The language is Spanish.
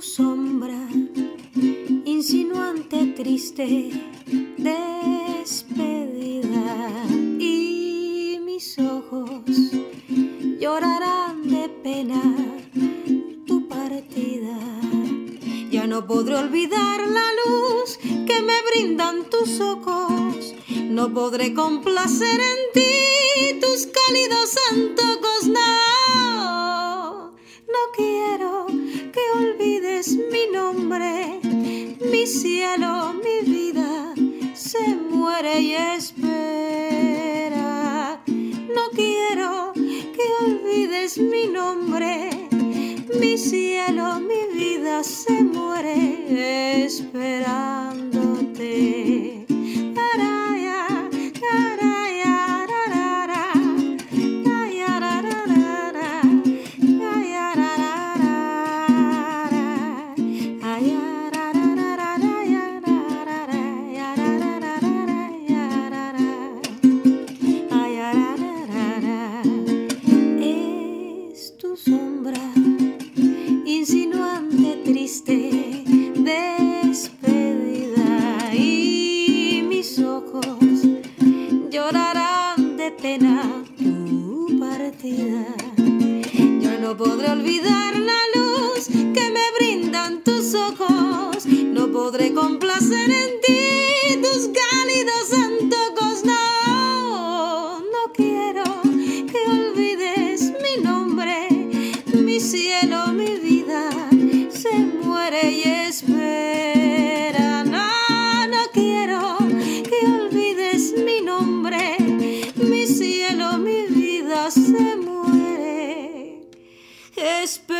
sombra, insinuante, triste, despedida. Y mis ojos llorarán de pena tu partida. Ya no podré olvidar la luz que me brindan tus ojos. No podré complacer en ti tus cálidos antojos. Mi nombre, mi cielo, mi vida se muere y espera. No quiero que olvides mi nombre, mi cielo, mi vida se muere esperándote. Sombra insinuante, triste, despedida y mis ojos llorarán de pena tu partida. Yo no podré olvidar la luz que me brindan tus ojos, no podré complacer en cielo, mi vida se muere y espera. No, no quiero que olvides mi nombre, mi cielo, mi vida se muere esperándote.